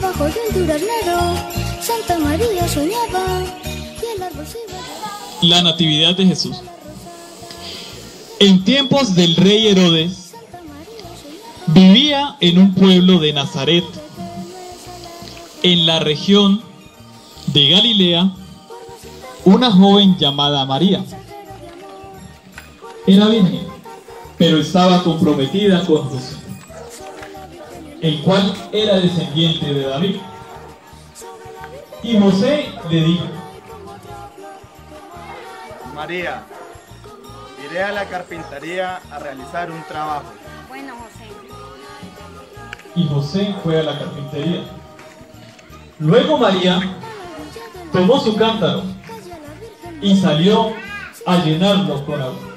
Debajo de un duraznero, Santa María soñaba y el árbol se iba. La Natividad de Jesús. En tiempos del rey Herodes, vivía en un pueblo de Nazaret, en la región de Galilea, una joven llamada María. Era virgen, pero estaba comprometida con José, el cual era descendiente de David. Y José le dijo, María, iré a la carpintería a realizar un trabajo. Bueno, José. y José fue a la carpintería. Luego María tomó su cántaro y salió a llenarlo con agua.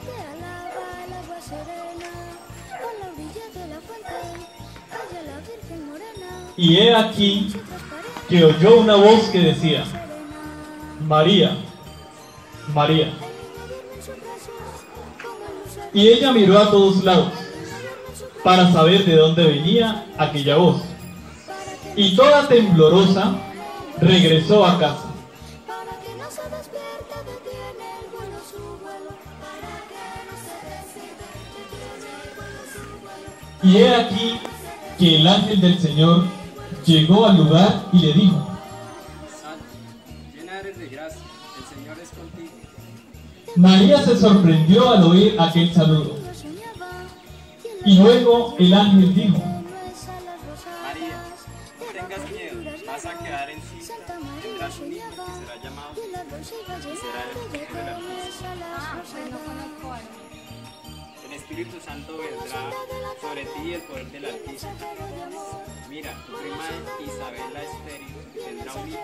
Y he aquí que oyó una voz que decía, María, María. Y ella miró a todos lados para saber de dónde venía aquella voz. Y toda temblorosa regresó a casa. Y he aquí que el ángel del Señor llegó al lugar y le dijo, Llena eres de gracia, el Señor es contigo. María se sorprendió al oír aquel saludo. Y luego el ángel dijo, María, no tengas miedo, vas a quedar en cita, tendrás un hijo que será llamado y será el Hijo no conozco algo. El Espíritu Santo vendrá sobre ti y el poder del Altísimo. Mira, tu prima Isabel la estéril tendrá un hijo.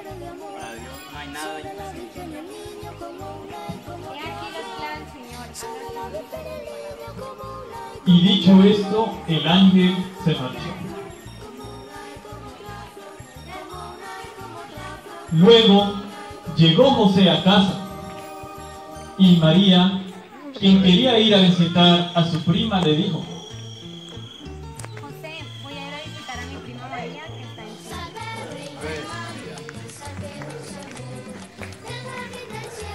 Para Dios no hay nada imposible. He aquí Señor. y dicho esto, el ángel se marchó. Luego llegó José a casa y María, quien quería ir a visitar a su prima, le dijo,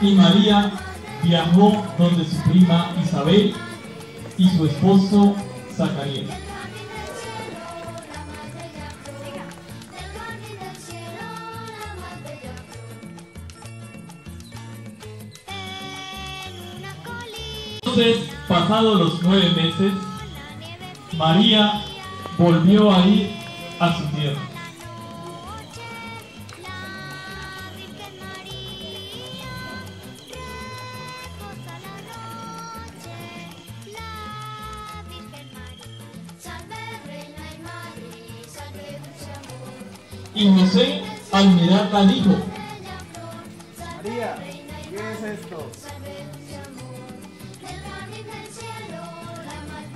y María viajó donde su prima Isabel y su esposo Zacarías. Entonces, pasados los nueve meses, María volvió a ir a su tierra. Al mirarla, dijo, María, ¿qué es esto?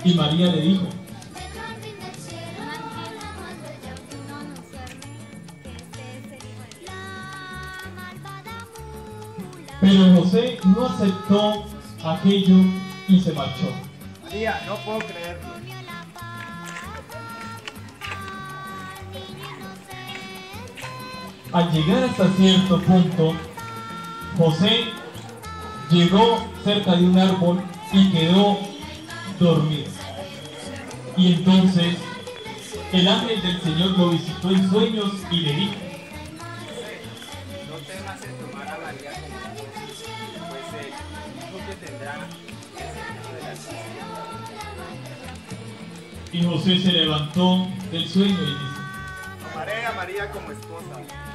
y María le dijo, hijo pero José no aceptó aquello y se marchó. María, no puedo creerlo. Al llegar hasta cierto punto, José llegó cerca de un árbol y quedó dormido. Y entonces el ángel del Señor lo visitó en sueños y le dijo, No temas en tomar a María como esposa, pues el hijo que tendrá es el Hijo del Altísimo. y José se levantó del sueño y dice, Tomaré a María como esposa.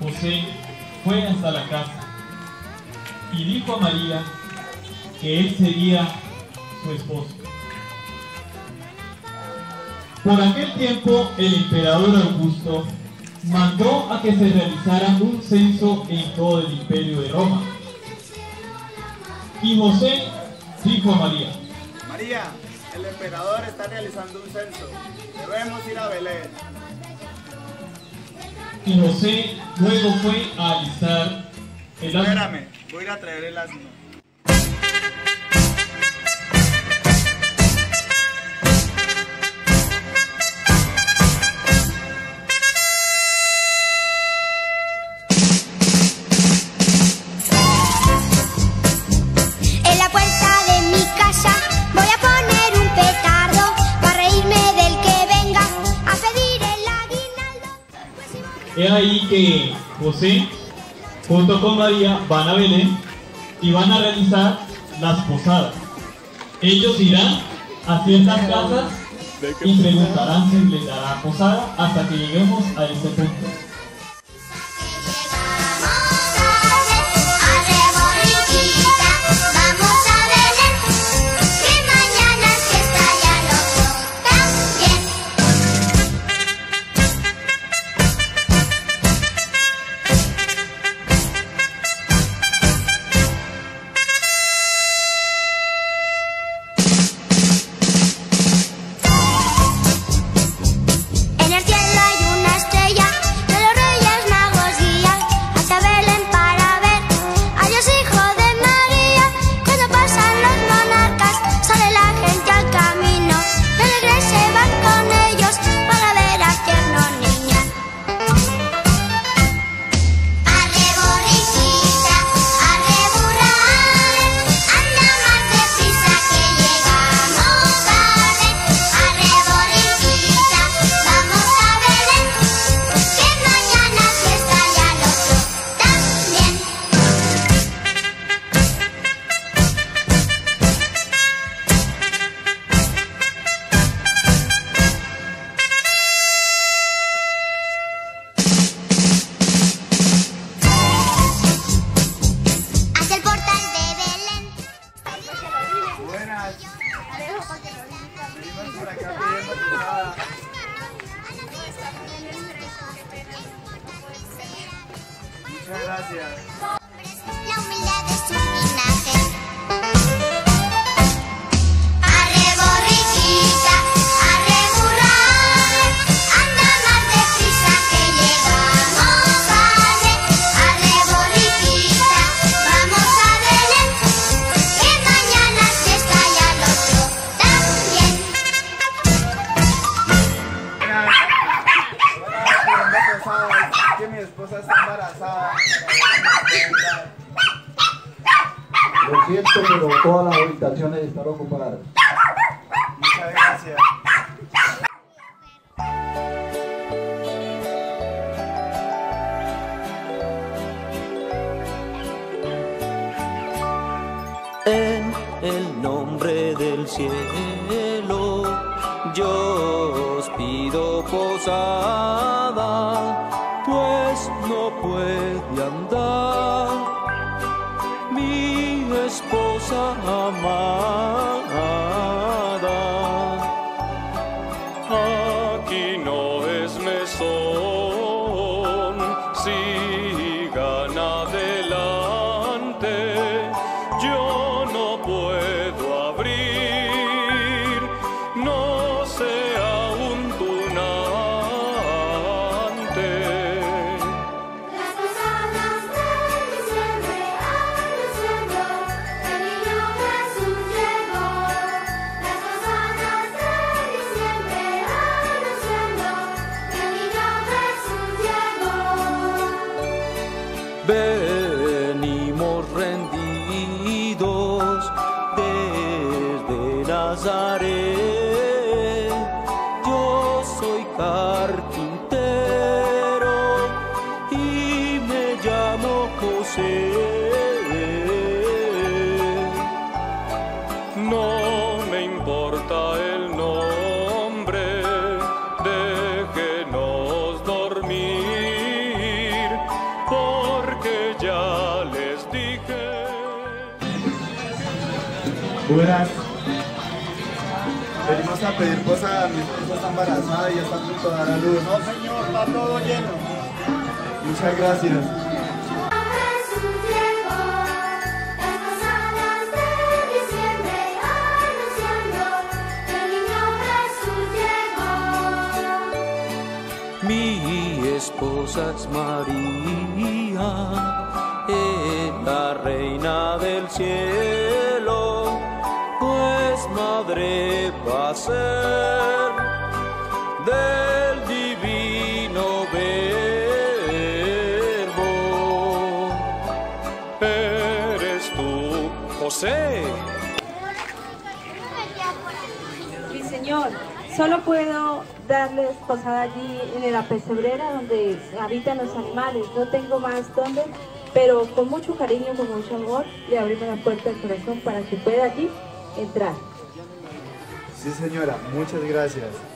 José fue hasta la casa y dijo a María que él sería su esposo. Por aquel tiempo el emperador Augusto mandó a que se realizara un censo en todo el imperio de Roma. Y José dijo a María, María, el emperador está realizando un censo. Debemos ir a Belén. Y José luego fue a alistar el asno. Espérame, voy a ir a traer el asno. Que José, junto con María, van a Belén y van a realizar las posadas. Ellos irán a ciertas casas y preguntarán si les dará posada hasta que lleguemos a este punto. El nombre del cielo, yo os pido posada, pues no puede andar llamo José. No me importa el nombre, déjenos dormir, porque ya les dije. Buenas. Venimos a pedir posada. Mi esposa está embarazada y ya está a punto dar a luz. No, señor, está todo lleno. Muchas gracias. Es María, la reina del cielo, pues madre va a ser del divino verbo. Eres tú, José. Mi señor, Solo puedo darles posada allí en la pesebrera donde habitan los animales. No tengo más donde, pero con mucho cariño, con mucho amor, le abrimos la puerta del corazón para que pueda allí entrar. Sí, señora, muchas gracias.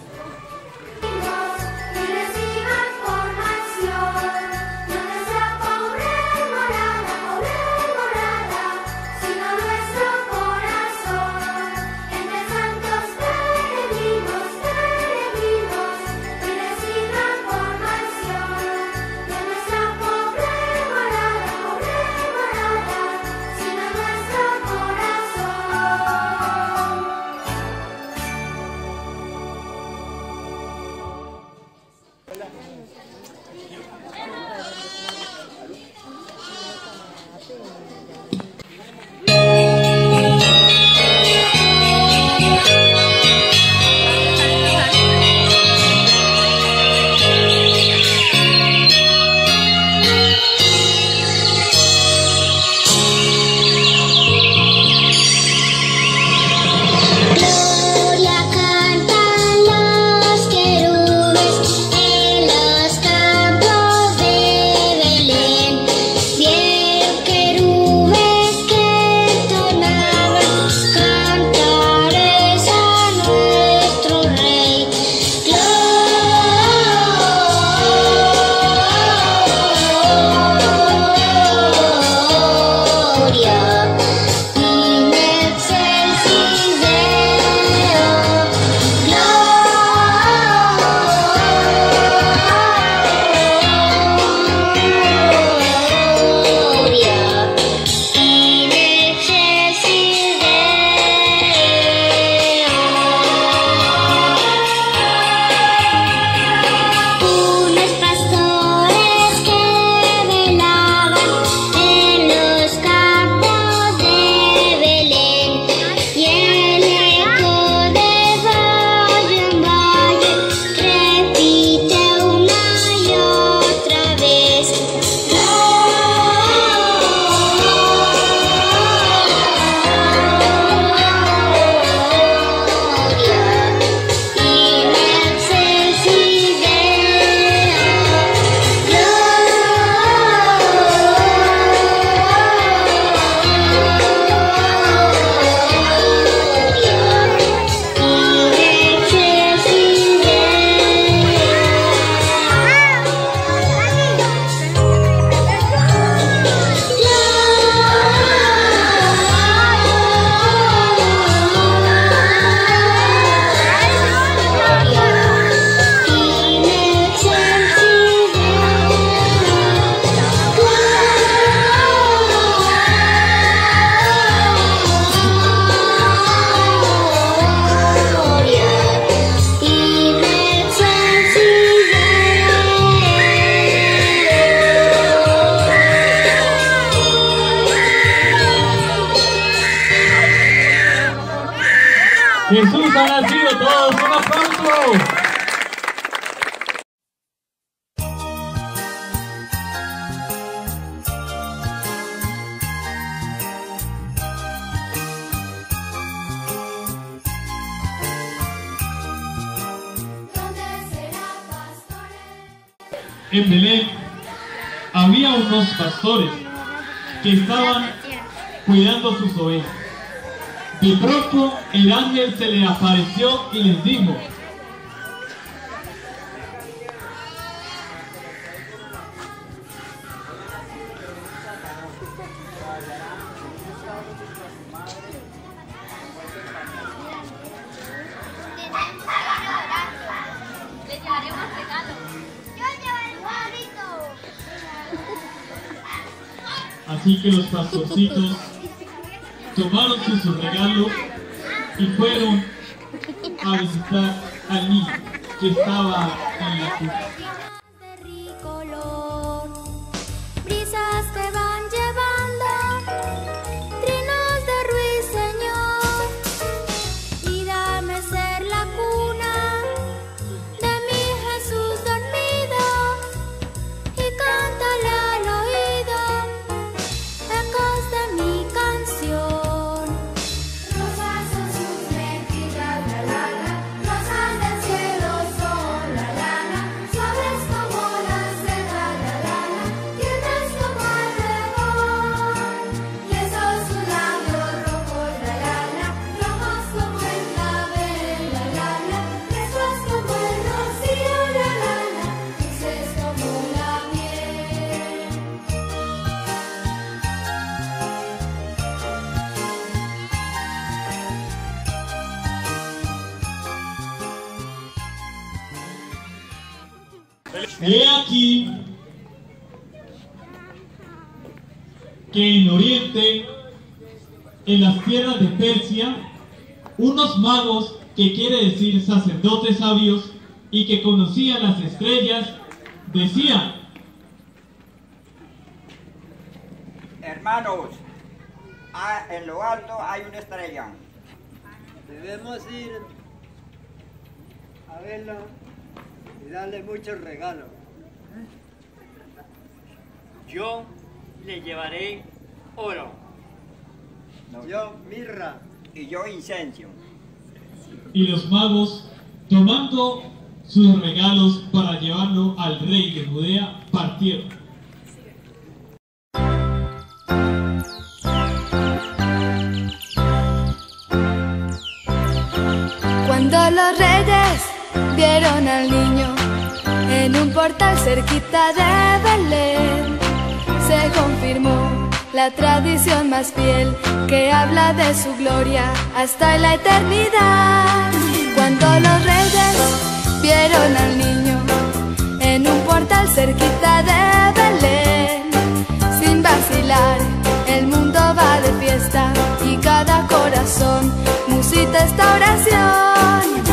En Belén había unos pastores que estaban cuidando sus ovejas. De pronto el ángel se le apareció y les dijo, Así que los pastorcitos tomaron su, regalo y fueron a visitar al niño que estaba en la cuna. Que en Oriente, en las tierras de Persia, unos magos, que quiere decir sacerdotes sabios, y que conocían las estrellas, decían, Hermanos, ah, en lo alto hay una estrella. Debemos ir a verlo y darle muchos regalos. Yo le llevaré oro. Yo mirra. Y yo incencio. y los magos, tomando sus regalos para llevarlo al rey de Judea, partieron. Cuando los reyes vieron al niño en un portal cerquita de Belén, la tradición más fiel que habla de su gloria hasta la eternidad. Cuando los reyes vieron al niño en un portal cerquita de Belén, sin vacilar, el mundo va de fiesta y cada corazón musita esta oración.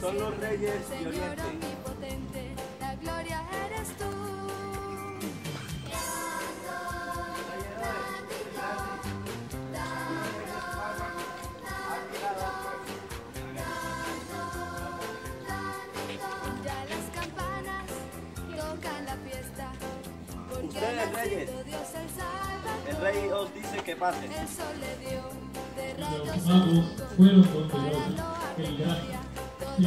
Son los reyes de Oriente. Omnipotente, la gloria eres tú. Ya las campanas tocan la fiesta. Porque Ustedes, reyes. Dios el rey os dice que pasen. Eso le dio de Y rayos los magos fueron donde los el gran y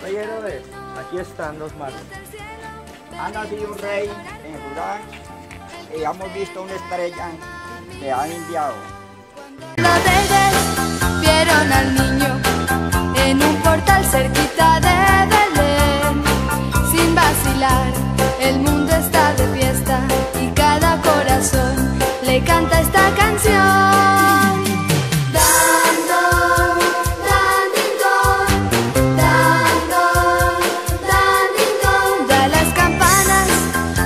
los Herodes, aquí están los cielo, Ha nacido un rey en Judá y hemos visto una estrella que ha enviado. Los reyes vieron al niño en un portal cerquita de Belén. Sin vacilar, el mundo está de fiesta y cada corazón le canta esta canción. Dando, dando, dando, dando. Da las campanas,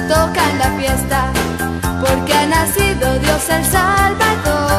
tocan la fiesta, porque ha nacido Dios el Salvador.